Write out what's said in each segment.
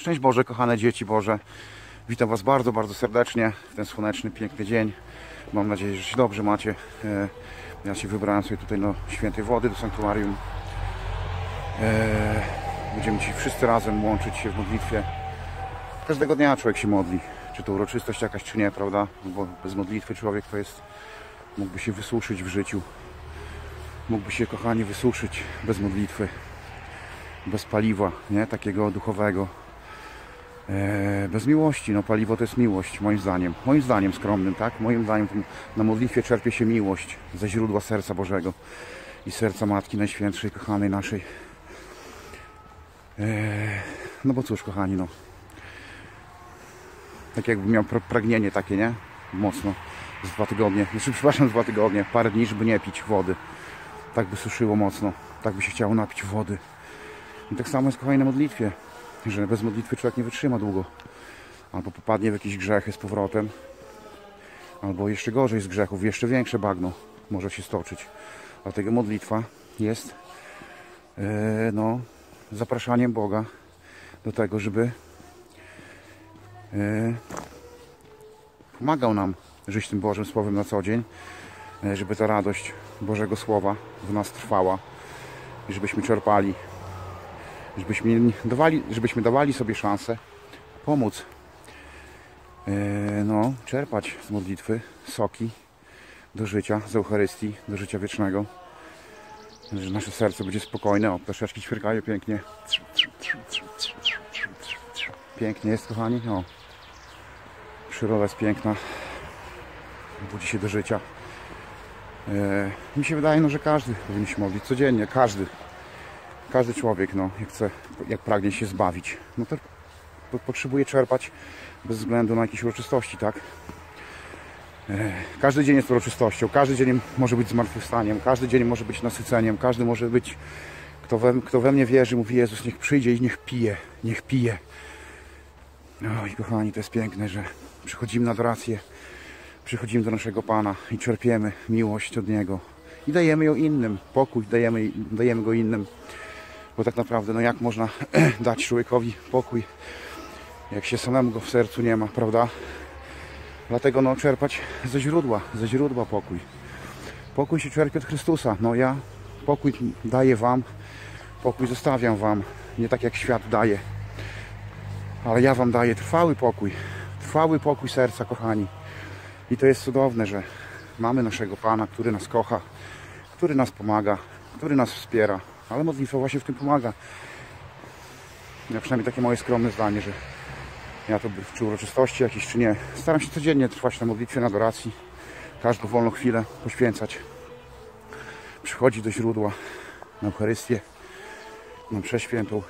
Szczęść Boże, kochane dzieci Boże. Witam Was bardzo, bardzo serdecznie w ten słoneczny, piękny dzień. Mam nadzieję, że się dobrze macie. E, Ja się wybrałem sobie tutaj do świętej wody, do sanktuarium. E, Będziemy dzisiaj wszyscy razem łączyć się w modlitwie. Każdego dnia człowiek się modli. Czy to uroczystość jakaś, czy nie, prawda? Bo bez modlitwy człowiek to jest... Mógłby się wysuszyć w życiu. Mógłby się, kochani, wysuszyć bez modlitwy bez paliwa, nie? Takiego duchowego. E, bez miłości, no paliwo to jest miłość, moim zdaniem. Moim zdaniem skromnym, tak? Moim zdaniem na modlitwie czerpie się miłość ze źródła serca Bożego i serca Matki Najświętszej, kochanej naszej. E, no bo cóż, kochani, no. Tak jakbym miał pra- pragnienie takie, nie? Mocno. Z dwa tygodnie, znaczy przepraszam, z dwa tygodnie, parę dni, żeby nie pić wody. Tak by suszyło mocno. Tak by się chciało napić wody. I tak samo jest kochani na modlitwie, że bez modlitwy człowiek nie wytrzyma długo. Albo popadnie w jakieś grzechy z powrotem, albo jeszcze gorzej z grzechów, jeszcze większe bagno może się stoczyć. Dlatego modlitwa jest e, no, zapraszaniem Boga do tego, żeby e, pomagał nam żyć tym Bożym Słowem na co dzień, e, żeby ta radość Bożego Słowa w nas trwała i żebyśmy czerpali żebyśmy dawali, żebyśmy dawali sobie szansę pomóc e, no, czerpać z modlitwy soki do życia, z Eucharystii, do życia wiecznego. Że nasze serce będzie spokojne. O, ptaszeczki ćwierkają pięknie. Pięknie jest, kochani. O, przyroda jest piękna. Budzi się do życia. E, mi się wydaje, no, że każdy powinien się modlić codziennie. Każdy każdy człowiek, no, jak chce, jak pragnie się zbawić, no to po- potrzebuje czerpać bez względu na jakieś uroczystości, tak? E, Każdy dzień jest uroczystością, każdy dzień może być zmartwychwstaniem, każdy dzień może być nasyceniem, każdy może być, kto we, kto we mnie wierzy, mówi Jezus, niech przyjdzie i niech pije, niech pije. Oj, kochani, to jest piękne, że przychodzimy na adorację, przychodzimy do naszego Pana i czerpiemy miłość od Niego i dajemy ją innym, pokój dajemy, dajemy go innym. Bo tak naprawdę, no jak można dać człowiekowi pokój, jak się samemu go w sercu nie ma, prawda? Dlatego no czerpać ze źródła, ze źródła pokój. Pokój się czerpie od Chrystusa. No ja pokój daję Wam, pokój zostawiam Wam. Nie tak jak świat daje. Ale ja Wam daję trwały pokój. Trwały pokój serca, kochani. I to jest cudowne, że mamy naszego Pana, który nas kocha, który nas pomaga, który nas wspiera. Ale modlitwa właśnie w tym pomaga. Ja przynajmniej takie moje skromne zdanie, że ja to czy uroczystości jakieś, czy nie. Staram się codziennie trwać na modlitwie, na adoracji. Każdą wolną chwilę poświęcać. Przychodzić do źródła na Eucharystię, na przeświętą.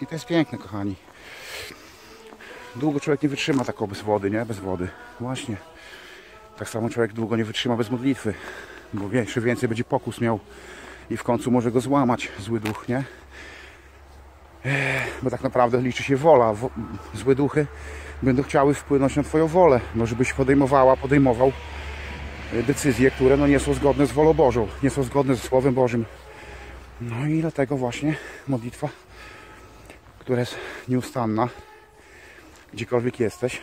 I to jest piękne, kochani. Długo człowiek nie wytrzyma tak bez wody, nie? Bez wody. Właśnie. Tak samo człowiek długo nie wytrzyma bez modlitwy. Bo jeszcze więcej będzie pokus miał i w końcu może go złamać zły duch, nie? Bo tak naprawdę liczy się wola. Wo- Złe duchy będą chciały wpłynąć na Twoją wolę, no żebyś podejmowała, podejmował e, decyzje, które no nie są zgodne z wolą Bożą, nie są zgodne ze Słowem Bożym. No i dlatego właśnie modlitwa, która jest nieustanna, gdziekolwiek jesteś,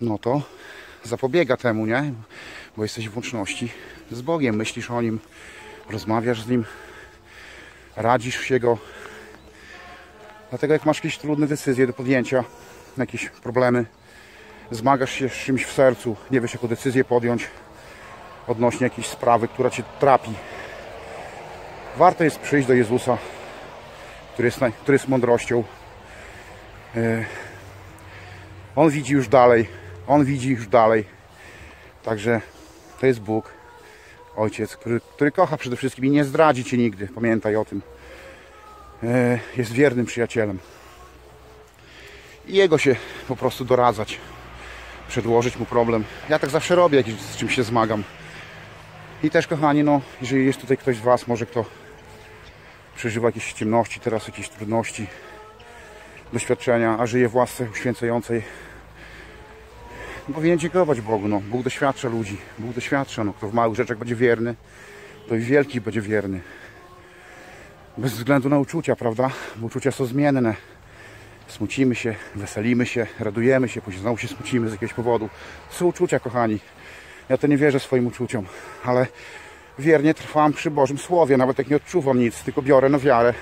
no to zapobiega temu, nie? Bo jesteś w łączności z Bogiem, myślisz o Nim, rozmawiasz z Nim, radzisz się Go. Dlatego jak masz jakieś trudne decyzje do podjęcia, jakieś problemy, zmagasz się z czymś w sercu, nie wiesz jaką decyzję podjąć odnośnie jakiejś sprawy, która Cię trapi, warto jest przyjść do Jezusa, który jest, który jest mądrością. E, On widzi już dalej, On widzi już dalej. Także to jest Bóg, Ojciec, który, który kocha przede wszystkim i nie zdradzi Cię nigdy. Pamiętaj o tym. E, Jest wiernym przyjacielem. I Jego się po prostu doradzać. Przedłożyć Mu problem. Ja tak zawsze robię, z czymś się zmagam. I też, kochani, no, jeżeli jest tutaj ktoś z Was, może kto przeżywa jakieś ciemności, teraz jakieś trudności, doświadczenia, a żyje w łasce uświęcającej, powinien dziękować Bogu. No. Bóg doświadcza ludzi. Bóg doświadcza. No. Kto w małych rzeczach będzie wierny, to i w wielkich będzie wierny. Bez względu na uczucia, prawda? Bo uczucia są zmienne. Smucimy się, weselimy się, radujemy się, później znowu się smucimy z jakiegoś powodu. Są uczucia, kochani. Ja to nie wierzę swoim uczuciom, ale wiernie trwam przy Bożym Słowie, nawet jak nie odczuwam nic, tylko biorę na wiarę,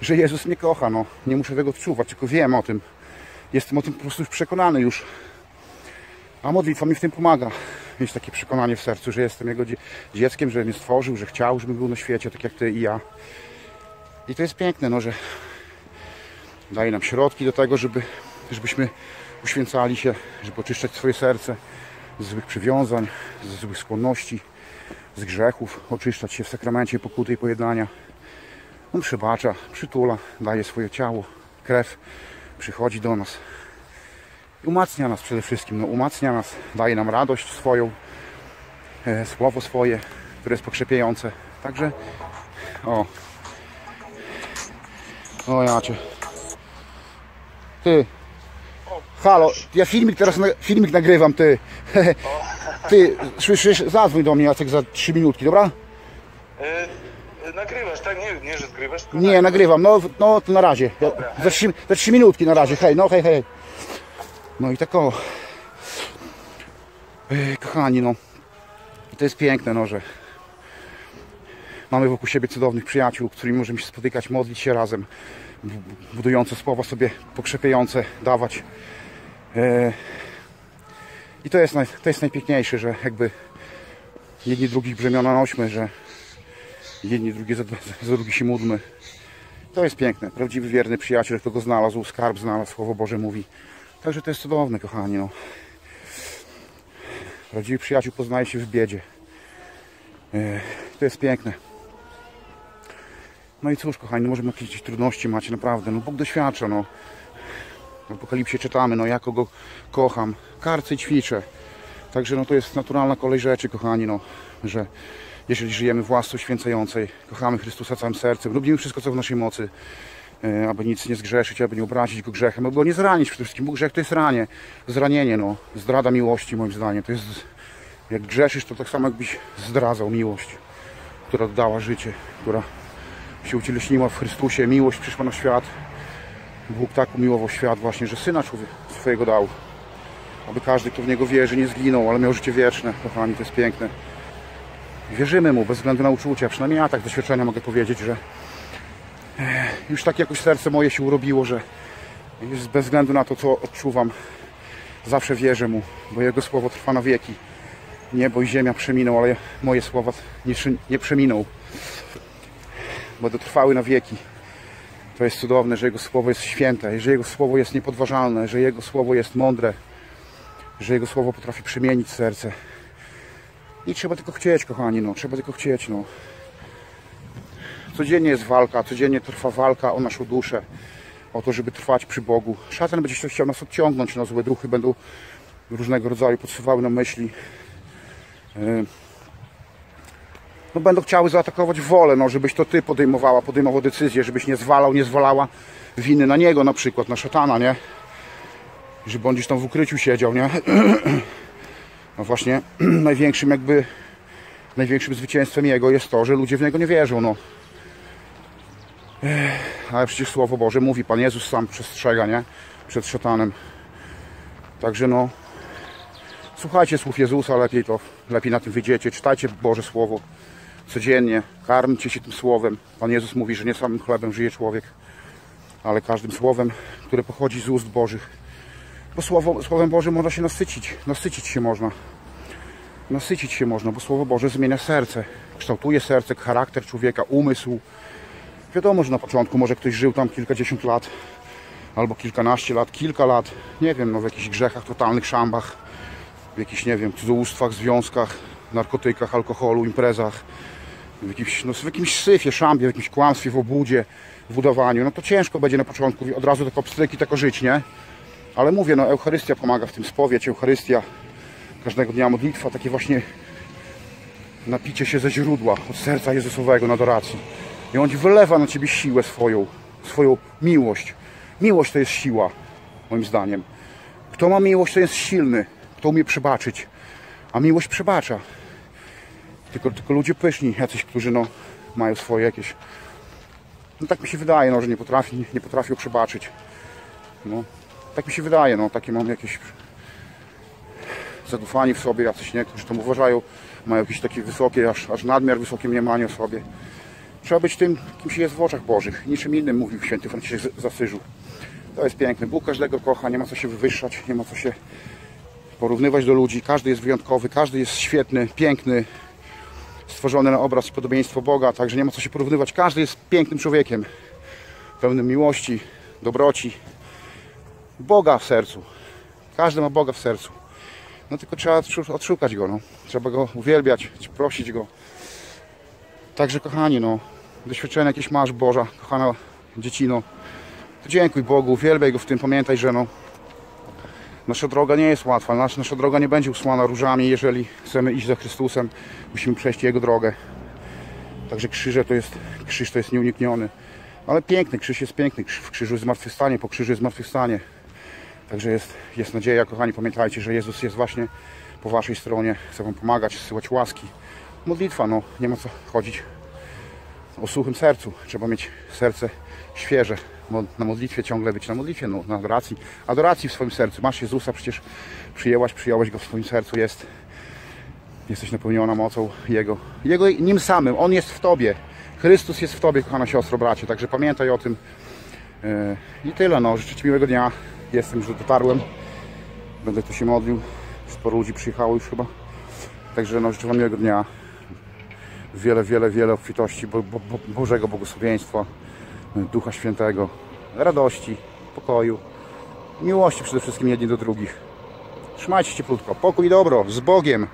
że Jezus mnie kocha, no. Nie muszę tego odczuwać, tylko wiem o tym. Jestem o tym po prostu już przekonany już. A modlitwa mi w tym pomaga. Mieć takie przekonanie w sercu, że jestem Jego dzie- dzieckiem, że mnie stworzył, że chciał, żebym był na świecie, tak jak Ty i ja. I to jest piękne, no, że daje nam środki do tego, żeby, żebyśmy uświęcali się, żeby oczyszczać swoje serce z złych przywiązań, ze złych skłonności, z grzechów, oczyszczać się w sakramencie pokuty i pojednania. On przebacza, przytula, daje swoje ciało, krew, przychodzi do nas. Umacnia nas przede wszystkim, no, umacnia nas, daje nam radość swoją, e, słowo swoje, które jest pokrzepiające. Także, o, o ja cię. Ty, halo, ja filmik teraz, na, filmik nagrywam, ty. Ty, słyszysz, zadzwoń do mnie Jacek za 3 minutki, dobra? E, nagrywasz, tak? Nie, nie, że zgrywasz, Nie, nagrywam, no, no to na razie. Ja, za, 3, za 3 minutki na razie, hej, no hej, hej. No i tak o. Ej, kochani, no. To jest piękne, no, że mamy wokół siebie cudownych przyjaciół, którymi możemy się spotykać, modlić się razem, bu- budujące słowa sobie pokrzepiające, dawać. E, I to jest, to jest najpiękniejsze, że jakby jedni drugich brzemiona nośmy, że jedni drugie za, za drugi się módlmy. To jest piękne. Prawdziwy, wierny przyjaciel, kto go znalazł, skarb znalazł, Słowo Boże mówi. Także to jest cudowne, kochani. No. Prawdziwy przyjaciół poznaje się w biedzie. E, To jest piękne. No i cóż, kochani, no możemy jakieś trudności macie, naprawdę. No Bóg doświadcza, no. W Apokalipsie czytamy, no ja kogo kocham, karcę i ćwiczę. Także no to jest naturalna kolej rzeczy, kochani, no, że jeżeli żyjemy w święcającej, kochamy Chrystusa całym sercem, robimy wszystko, co w naszej mocy, aby nic nie zgrzeszyć, aby nie obrazić Go grzechem, aby Go nie zranić przede wszystkim, bo grzech to jest ranie, zranienie, no, zdrada miłości moim zdaniem, to jest, jak grzeszysz, to tak samo jakbyś zdradzał miłość, która dała życie, która się ucieleśniła w Chrystusie, miłość przyszła na świat, Bóg tak umiłował świat właśnie, że Syna człowiek swojego dał, aby każdy, kto w Niego wierzy, nie zginął, ale miał życie wieczne, kochani, to jest piękne. Wierzymy Mu bez względu na uczucia, przynajmniej ja tak doświadczenia mogę powiedzieć, że e, już tak jakoś serce moje się urobiło, że już bez względu na to, co odczuwam, zawsze wierzę Mu, bo Jego Słowo trwa na wieki. Niebo i ziemia przeminął, ale moje słowa nie, nie przeminą, bo dotrwały na wieki. To jest cudowne, że Jego Słowo jest święte, że Jego Słowo jest niepodważalne, że Jego Słowo jest mądre, że Jego Słowo potrafi przemienić serce. I trzeba tylko chcieć, kochani, no, trzeba tylko chcieć, no. Codziennie jest walka, codziennie trwa walka o naszą duszę, o to, żeby trwać przy Bogu. Szatan będzie chciał nas odciągnąć, no, złe duchy będą różnego rodzaju podsuwały nam myśli. Yy, No, będą chciały zaatakować wolę, no, żebyś to Ty podejmowała, podejmował decyzję, żebyś nie zwalał, nie zwalała winy na niego na przykład, na szatana, nie? Żeby on gdzieś tam w ukryciu siedział, nie? No właśnie największym jakby największym zwycięstwem jego jest to, że ludzie w niego nie wierzą, no. Ale przecież Słowo Boże mówi, Pan Jezus sam przestrzega, nie? Przed szatanem. Także no, słuchajcie słów Jezusa, lepiej to, lepiej na tym wyjdziecie, czytajcie Boże Słowo codziennie, karmcie się tym Słowem. Pan Jezus mówi, że nie samym chlebem żyje człowiek, ale każdym Słowem, które pochodzi z ust Bożych. Bo słowo, Słowem Bożym można się nasycić, nasycić się można. Nasycić się można, bo Słowo Boże zmienia serce, kształtuje serce, charakter człowieka, umysł. Wiadomo, że na początku może ktoś żył tam kilkadziesiąt lat, albo kilkanaście lat, kilka lat, nie wiem, no w jakichś grzechach, totalnych szambach, w jakichś, nie wiem, cudzołóstwach, związkach, narkotykach, alkoholu, imprezach, w jakimś, no, w jakimś syfie, szambie, w jakimś kłamstwie, w obłudzie, w udawaniu, no to ciężko będzie na początku od razu tak obstryki, tak żyć, nie? Ale mówię, no Eucharystia pomaga w tym, spowiedź, Eucharystia, każdego dnia modlitwa, takie właśnie napicie się ze źródła, od serca Jezusowego na adoracji. I On wylewa na Ciebie siłę swoją, swoją miłość. Miłość to jest siła, moim zdaniem. Kto ma miłość, to jest silny, kto umie przebaczyć. A miłość przebacza. Tylko, tylko ludzie pyszni, jacyś, którzy no, mają swoje jakieś... No tak mi się wydaje, no, że nie, potrafi, nie potrafią przebaczyć. No, tak mi się wydaje, no, takie mam jakieś zadufani w sobie, jacyś nie, którzy tam uważają, mają jakieś takie wysokie, aż, aż nadmiar wysokie mniemanie o sobie. Trzeba być tym, kim się jest w oczach Bożych. Niczym innym mówił święty Franciszek z- Asyżu. To jest piękne. Bóg każdego kocha, nie ma co się wywyższać, nie ma co się porównywać do ludzi. Każdy jest wyjątkowy, każdy jest świetny, piękny, stworzony na obraz i podobieństwo Boga, także nie ma co się porównywać. Każdy jest pięknym człowiekiem, pełnym miłości, dobroci, Boga w sercu. Każdy ma Boga w sercu. No tylko trzeba odszu- odszukać Go, no. Trzeba Go uwielbiać, prosić Go. Także kochani, no, doświadczenie jakieś masz Boża, kochana dziecino, to dziękuj Bogu, uwielbiaj Go w tym, pamiętaj, że no, nasza droga nie jest łatwa, nasza, nasza droga nie będzie usłana różami, jeżeli chcemy iść za Chrystusem, musimy przejść Jego drogę. Także krzyże to jest, krzyż to jest nieunikniony. Ale piękny, krzyż jest piękny, w krzyżu jest zmartwychwstanie, po krzyżu jest zmartwychwstanie. Także jest, jest nadzieja, kochani, pamiętajcie, że Jezus jest właśnie po waszej stronie, chce wam pomagać, zsyłać łaski. Modlitwa, no, nie ma co chodzić o suchym sercu. Trzeba mieć serce świeże. Na modlitwie ciągle być na modlitwie, no, na adoracji. Adoracji w swoim sercu. Masz Jezusa, przecież przyjęłaś, przyjąłeś Go w swoim sercu, jest. Jesteś napełniona mocą Jego. Jego nim samym. On jest w Tobie. Chrystus jest w Tobie, kochana siostro, bracie. Także pamiętaj o tym. Yy, I tyle, no. Życzę Ci miłego dnia. Jestem, że dotarłem. Będę tu się modlił. Sporo ludzi przyjechało już chyba. Także no, życzę Wam miłego dnia wiele, wiele, wiele obfitości Bo, Bo, Bo, Bożego błogosławieństwa, Ducha Świętego, radości, pokoju, miłości przede wszystkim jedni do drugich. Trzymajcie się cieplutko. Pokój i dobro z Bogiem.